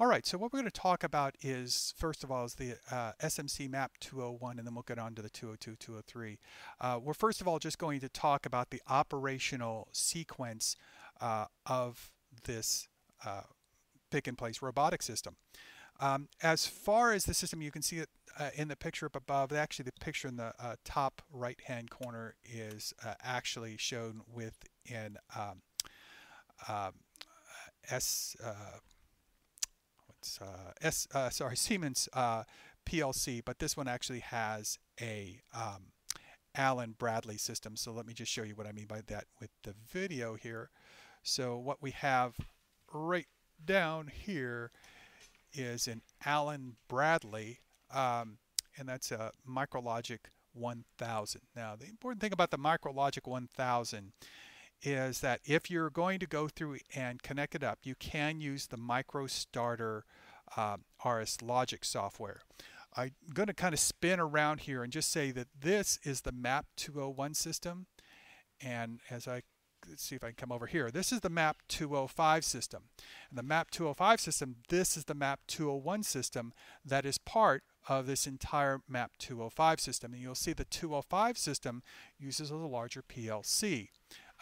All right, so what we're going to talk about is, first of all, is the uh, SMC MAP 201, and then we'll get on to the 202, 203. Uh, we're first of all just going to talk about the operational sequence uh, of this uh, pick-and-place robotic system. Um, as far as the system, you can see it uh, in the picture up above. Actually, the picture in the uh, top right-hand corner is actually shown within um, um S it's uh, S, uh, sorry, Siemens uh, PLC, but this one actually has a um, Allen Bradley system. So let me just show you what I mean by that with the video here. So what we have right down here is an Allen Bradley, um, and that's a MicroLogix 1000. Now, the important thing about the MicroLogix 1000 is that if you're going to go through and connect it up, you can use the MicroStarter uh, RSLogix software. I'm going to kind of spin around here and just say that this is the MAP 201 system. And as I let's see if I can come over here. This is the MAP 205 system. And the MAP 205 system, this is the MAP 201 system that is part of this entire MAP 205 system. And you'll see the 205 system uses a larger PLC.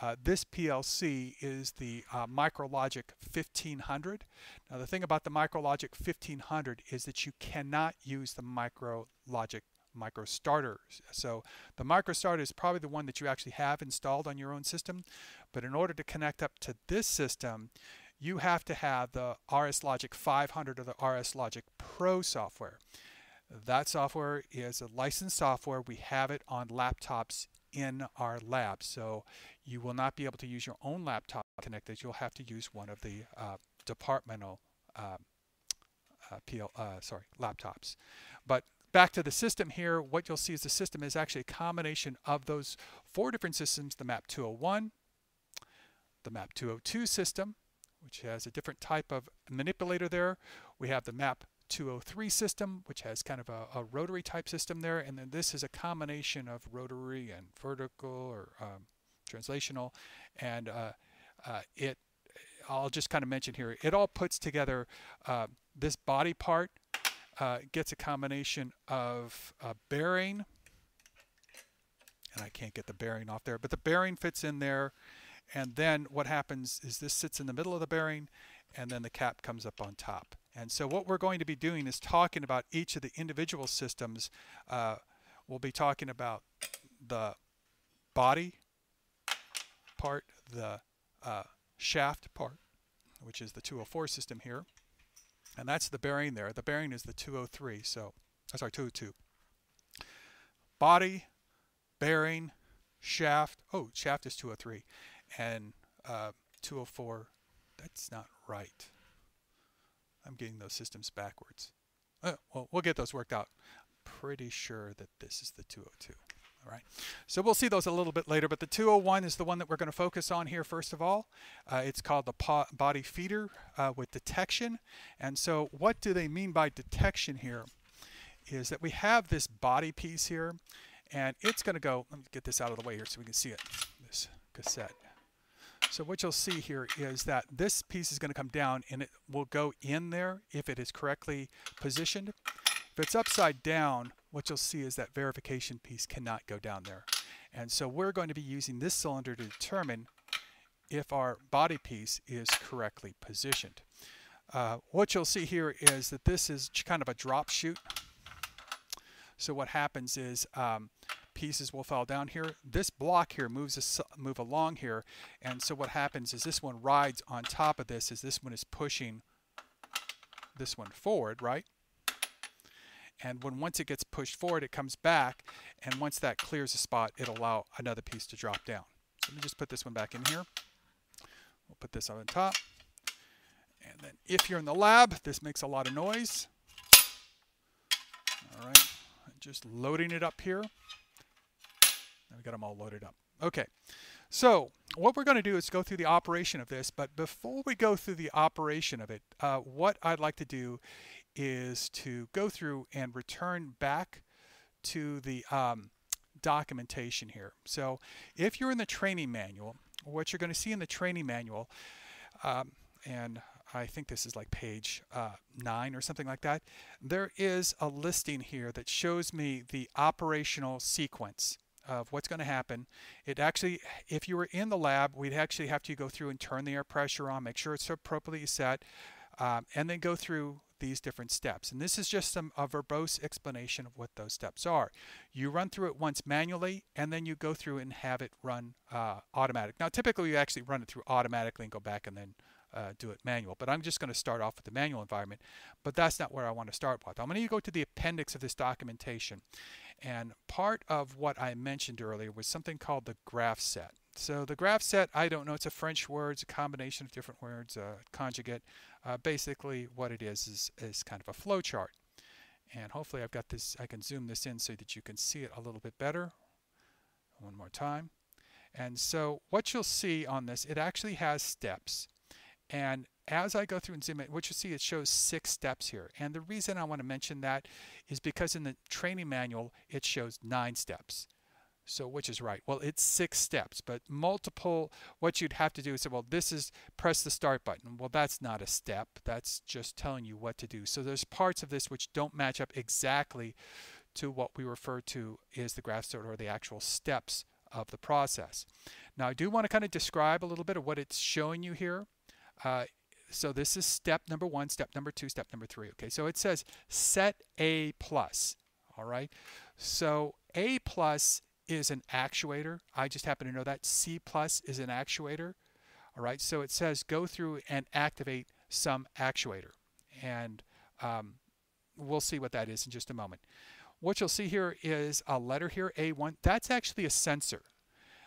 Uh, this PLC is the uh, MicroLogix 1500. Now the thing about the MicroLogix 1500 is that you cannot use the MicroLogix MicroStarter. So the MicroStarter is probably the one that you actually have installed on your own system. But in order to connect up to this system, you have to have the RSLogix 500 or the RSLogix Pro software. That software is a licensed software. We have it on laptops in our lab. So you will not be able to use your own laptop connected. You'll have to use one of the uh, departmental uh, uh PL, uh, sorry, laptops. But back to the system here, what you'll see is the system is actually a combination of those four different systems, the MAP 201, the MAP 202 system, which has a different type of manipulator there. We have the MAP 203 system, which has kind of a, a, rotary type system there. And then this is a combination of rotary and vertical or um, translational. And uh, uh, it, I'll just kind of mention here, it all puts together uh, this body part uh, gets a combination of a bearing, and I can't get the bearing off there, but the bearing fits in there. And then what happens is this sits in the middle of the bearing, and then the cap comes up on top. And so what we're going to be doing is talking about each of the individual systems. Uh, we'll be talking about the body part, the uh, shaft part, which is the 204 system here. And that's the bearing there. The bearing is the 203, so, I'm sorry, 202. Body, bearing, shaft, oh, shaft is 203, and uh, 204, that's not right. I'm getting those systems backwards. Uh, well, we'll get those worked out. Pretty sure that this is the 202. So we'll see those a little bit later, but the 201 is the one that we're going to focus on here first of all. Uh, it's called the body feeder uh, with detection. And so what do they mean by detection here? Is that we have this body piece here, and it's going to go, let me get this out of the way here so we can see it, this cassette. So what you'll see here is that this piece is going to come down and it will go in there if it is correctly positioned. If it's upside down, what you'll see is that verification piece cannot go down there. And so we're going to be using this cylinder to determine if our body piece is correctly positioned. Uh, what you'll see here is that this is kind of a drop chute. So what happens is um, pieces will fall down here. This block here moves move along here, and so what happens is this one rides on top of this as this one is pushing this one forward, right? And when once it gets pushed forward, it comes back, and once that clears a spot, it'll allow another piece to drop down. So let me just put this one back in here. We'll put this on top. And then if you're in the lab, this makes a lot of noise. All right, just loading it up here. I've got them all loaded up. Okay, so what we're going to do is go through the operation of this, but before we go through the operation of it, uh, what I'd like to do is to go through and return back to the um, documentation here. So if you're in the training manual, what you're going to see in the training manual, um, and I think this is like page uh, 9 or something like that, there is a listing here that shows me the operational sequence of what's going to happen. It actually, if you were in the lab, we'd actually have to go through and turn the air pressure on, make sure it's appropriately set, um, and then go through these different steps. And this is just some a verbose explanation of what those steps are. You run through it once manually, and then you go through and have it run uh, automatic. Now, typically you actually run it through automatically and go back and then uh, do it manual. But I'm just going to start off with the manual environment. But that's not where I want to start with. I'm going to go to the appendix of this documentation. And part of what I mentioned earlier was something called the GRAFCET. So the GRAFCET, I don't know, it's a French word, it's a combination of different words, a conjugate. Uh, basically what it is, is is kind of a flow chart. And hopefully I've got this, I can zoom this in so that you can see it a little bit better. One more time. And so what you'll see on this, it actually has steps. And as I go through and zoom in, what you see, it shows six steps here. And the reason I want to mention that is because in the training manual, it shows nine steps. So which is right? Well, it's six steps, but multiple, what you'd have to do is say, well, this is press the start button. Well, that's not a step. That's just telling you what to do. So there's parts of this which don't match up exactly to what we refer to as the GRAFCET or the actual steps of the process. Now, I do want to kind of describe a little bit of what it's showing you here. Uh, so this is step number one, step number two, step number three. Okay, so it says set A plus. All right, so A plus is an actuator. I just happen to know that. C plus is an actuator. All right, so it says go through and activate some actuator. And um, we'll see what that is in just a moment. What you'll see here is a letter here, A1. That's actually a sensor.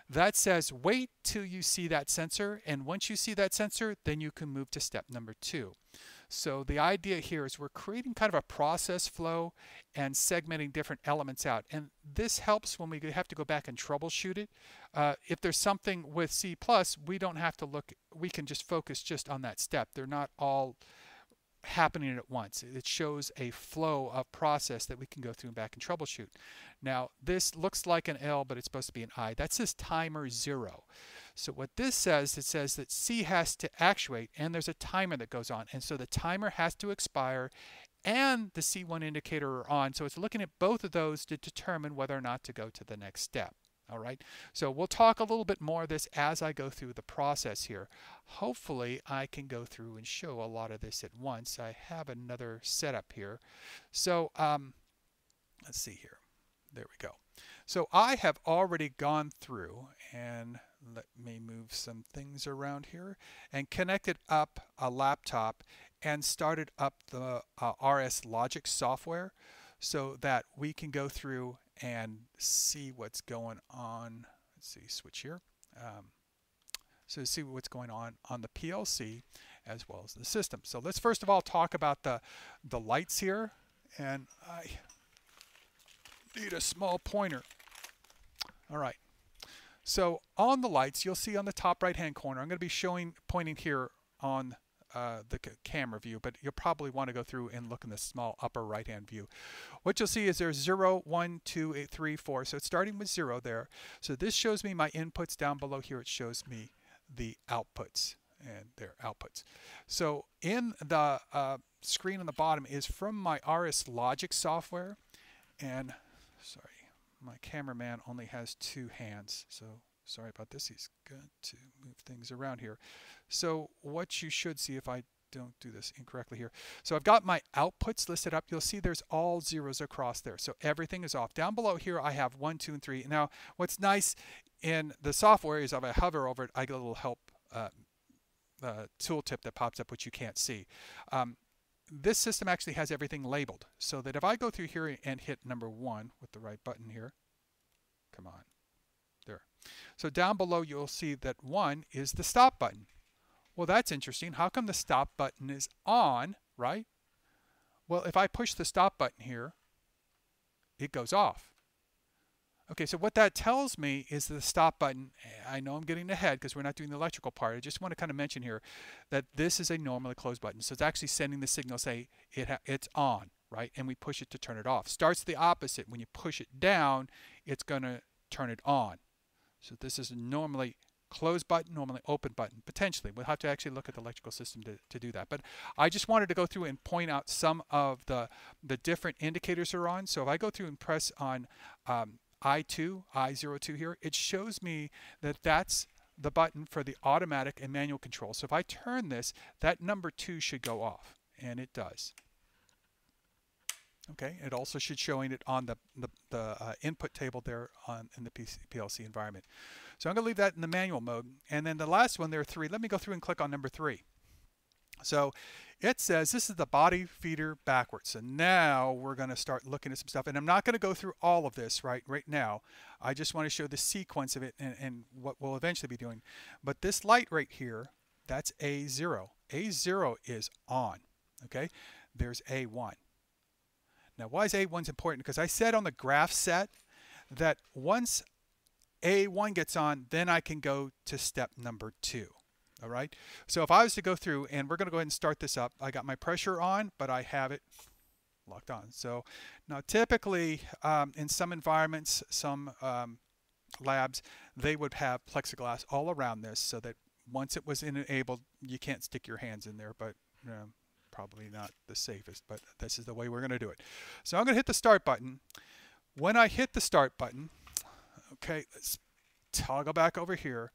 That says wait till you see that sensor and once you see that sensor then you can move to step number two. So the idea here is we're creating kind of a process flow and segmenting different elements out. And this helps when we have to go back and troubleshoot it. Uh, if there's something with C+, we don't have to look, we can just focus just on that step. They're not all happening at once. It shows a flow of process that we can go through and back and troubleshoot. Now, this looks like an L, but it's supposed to be an I. That says timer zero. So what this says, it says that C has to actuate, and there's a timer that goes on. And so the timer has to expire, and the C1 indicator are on. So it's looking at both of those to determine whether or not to go to the next step. All right, so we'll talk a little bit more of this as I go through the process here. Hopefully I can go through and show a lot of this at once. I have another setup here. So um, let's see here. There we go. So I have already gone through and let me move some things around here and connected up a laptop and started up the uh, RSLogix software so that we can go through and see what's going on. Let's see, switch here. Um, so see what's going on on the PLC as well as the system. So let's first of all talk about the, the lights here. And I need a small pointer. All right. So on the lights, you'll see on the top right hand corner, I'm going to be showing, pointing here on uh, the camera view, but you'll probably want to go through and look in the small upper right hand view. What you'll see is there's 0, 1, 2, 8, 3, 4. So it's starting with 0 there. So this shows me my inputs down below here. It shows me the outputs and their outputs. So in the uh, screen on the bottom is from my RSLogix software. And sorry, my cameraman only has two hands. So sorry about this. He's got to move things around here. So what you should see if I don't do this incorrectly here. So I've got my outputs listed up. You'll see there's all zeros across there. So everything is off. Down below here, I have one, two, and three. Now, what's nice in the software is if I hover over it, I get a little help uh, uh, tooltip that pops up, which you can't see. Um, this system actually has everything labeled so that if I go through here and hit number one with the right button here, come on. So down below you'll see that one is the stop button. Well, that's interesting. How come the stop button is on, right? Well, if I push the stop button here, it goes off. Okay, so what that tells me is the stop button, I know I'm getting ahead because we're not doing the electrical part. I just want to kind of mention here that this is a normally closed button. So it's actually sending the signal, say it it's on, right? And we push it to turn it off. Starts the opposite. When you push it down, it's going to turn it on. So this is normally close button, normally open button, potentially. We'll have to actually look at the electrical system to, to do that. But I just wanted to go through and point out some of the, the different indicators are on. So if I go through and press on um, I2, I02 here, it shows me that that's the button for the automatic and manual control. So if I turn this, that number two should go off, and it does. Okay, it also should showing it on the, the, the uh, input table there on in the PC, PLC environment. So I'm going to leave that in the manual mode. And then the last one, there are three. Let me go through and click on number three. So it says this is the body feeder backwards. So now we're going to start looking at some stuff. And I'm not going to go through all of this right right now. I just want to show the sequence of it and, and what we'll eventually be doing. But this light right here, that's A0. A0 is on. Okay, there's A1. Now, why is A1 important? Because I said on the GRAFCET that once A1 gets on, then I can go to step number two. All right. So if I was to go through, and we're going to go ahead and start this up, I got my pressure on, but I have it locked on. So now typically um, in some environments, some um, labs, they would have plexiglass all around this so that once it was enabled, you can't stick your hands in there, but you know, probably not the safest, but this is the way we're going to do it. So I'm going to hit the start button. When I hit the start button, okay, let's toggle back over here.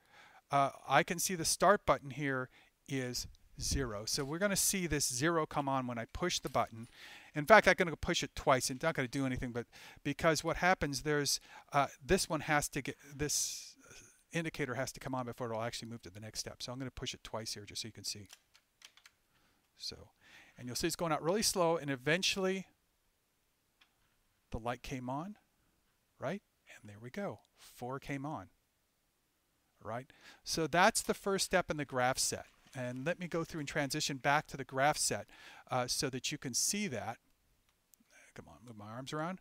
Uh, I can see the start button here is zero. So we're going to see this zero come on when I push the button. In fact, I'm going to push it twice. It's not going to do anything, but because what happens, there's uh, this one has to get this indicator has to come on before it'll actually move to the next step. So I'm going to push it twice here just so you can see. So and you'll see it's going out really slow and eventually the light came on, right? And there we go. Four came on, right? So that's the first step in the GRAFCET. And let me go through and transition back to the GRAFCET uh, so that you can see that. Come on, move my arms around.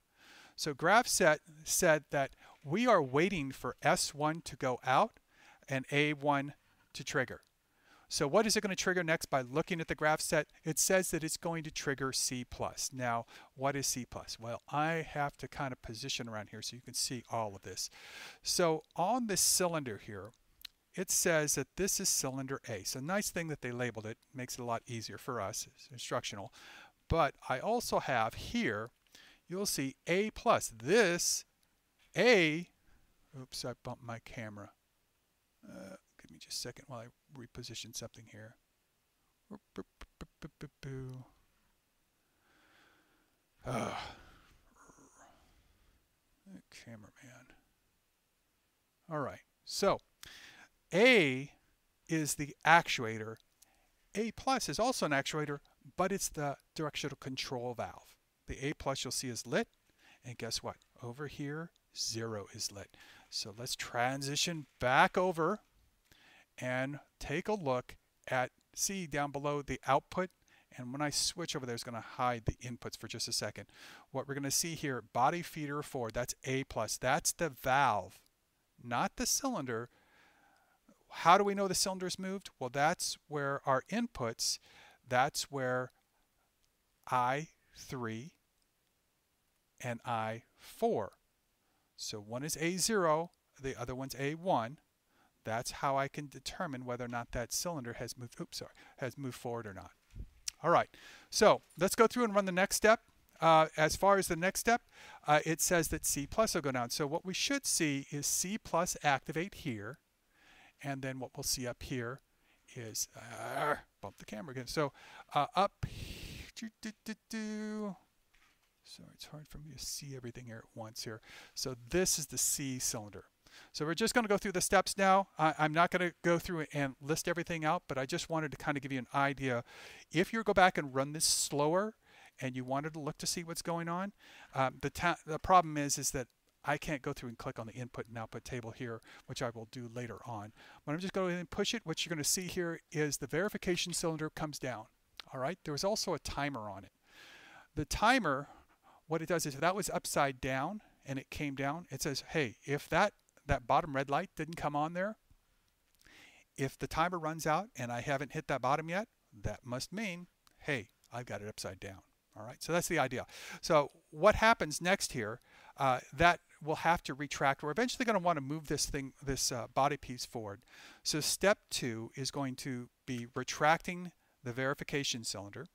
So GRAFCET said that we are waiting for S1 to go out and A1 to trigger. So what is it going to trigger next by looking at the GRAFCET? It says that it's going to trigger C+. Now, what is C+? Plus? Well, I have to kind of position around here so you can see all of this. So on this cylinder here, it says that this is cylinder A. So nice thing that they labeled it, makes it a lot easier for us, it's instructional. But I also have here, you'll see A+. This A, oops, I bumped my camera. Uh, just a second while I reposition something here. Uh, cameraman. All right, so A is the actuator. A plus is also an actuator, but it's the directional control valve. The A plus you'll see is lit, and guess what? Over here, zero is lit. So let's transition back over and take a look at, see down below the output. And when I switch over there, it's going to hide the inputs for just a second. What we're going to see here, body feeder 4, that's A+. plus. That's the valve, not the cylinder. How do we know the cylinder's moved? Well, that's where our inputs, that's where I3 and I4. So one is A0, the other one's A1. That's how I can determine whether or not that cylinder has moved, oops, sorry, has moved forward or not. All right, so let's go through and run the next step. Uh, as far as the next step, uh, it says that C plus will go down. So what we should see is C plus activate here. And then what we'll see up here is, uh, bump the camera again. So uh, up, do, do, do, sorry, it's hard for me to see everything here at once here. So this is the C cylinder. So we're just going to go through the steps now. I, am not going to go through and list everything out, but I just wanted to kind of give you an idea. If you go back and run this slower and you wanted to look to see what's going on, um, the, the problem is, is that I can't go through and click on the input and output table here, which I will do later on. But I'm just going to push it. What you're going to see here is the verification cylinder comes down. All right. There was also a timer on it. The timer, what it does is that was upside down and it came down, it says, hey, if that that bottom red light didn't come on there, if the timer runs out and I haven't hit that bottom yet, that must mean, hey, I've got it upside down. All right, so that's the idea. So what happens next here, uh, that will have to retract. We're eventually going to want to move this thing, this uh, body piece forward. So step two is going to be retracting the verification cylinder.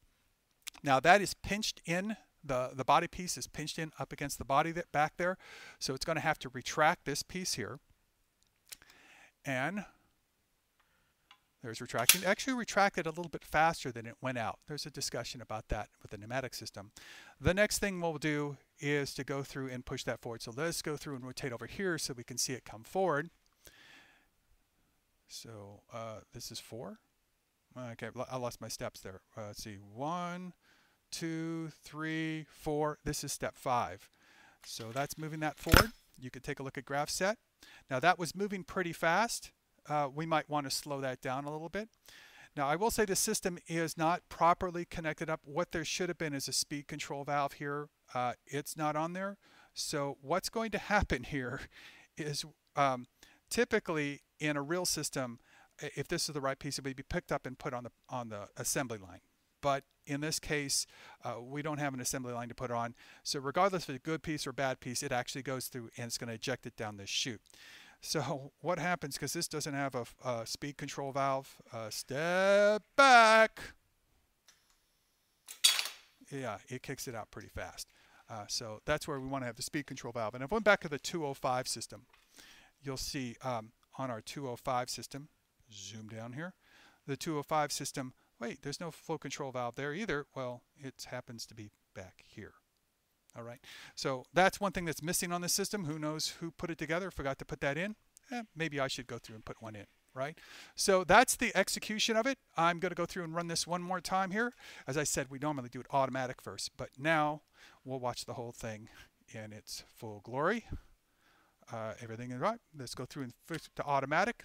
Now that is pinched in, the, the body piece is pinched in up against the body that back there. So it's going to have to retract this piece here. And there's retraction. Actually retracted a little bit faster than it went out. There's a discussion about that with the pneumatic system. The next thing we'll do is to go through and push that forward. So let's go through and rotate over here so we can see it come forward. So uh, this is four. Okay, I lost my steps there. Uh, let's see, one, two, three, four. This is step five. So that's moving that forward. You could take a look at GRAFCET. Now that was moving pretty fast uh, we might want to slow that down a little bit. Now I will say the system is not properly connected up. What there should have been is a speed control valve here. Uh, it's not on there. So what's going to happen here is um, typically in a real system, if this is the right piece, it would be picked up and put on the on the assembly line. But in this case, uh, we don't have an assembly line to put on. So regardless of a good piece or bad piece, it actually goes through and it's going to eject it down this chute. So what happens, because this doesn't have a, a speed control valve, uh, step back. Yeah, it kicks it out pretty fast. Uh, so that's where we want to have the speed control valve. And if I went back to the 205 system, you'll see um, on our 205 system, zoom down here, the 205 system, wait, there's no flow control valve there either. Well, it happens to be back here. All right, so that's one thing that's missing on the system. Who knows who put it together, forgot to put that in. Eh, maybe I should go through and put one in, right? So that's the execution of it. I'm going to go through and run this one more time here. As I said, we normally do it automatic first, but now we'll watch the whole thing in its full glory. Uh, everything is right. Let's go through and switch to automatic.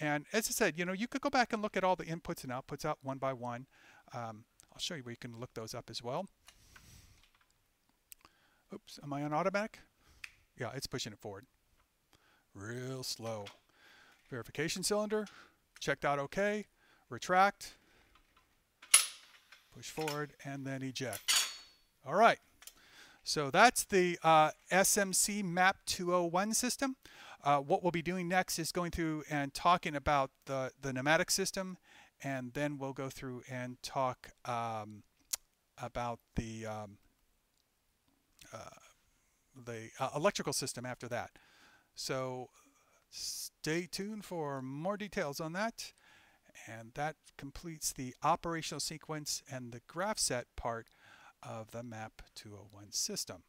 And as I said, you know, you could go back and look at all the inputs and outputs out one by one. Um, I'll show you where you can look those up as well. Oops, am I on automatic? Yeah, it's pushing it forward. Real slow. Verification cylinder, checked out okay, retract, push forward, and then eject. All right, so that's the uh, SMC MAP 201 system. Uh, what we'll be doing next is going through and talking about the, the pneumatic system, and then we'll go through and talk um, about the um, uh, the uh, electrical system after that. So stay tuned for more details on that. And that completes the operational sequence and the GRAFCET part of the MAP 201 system.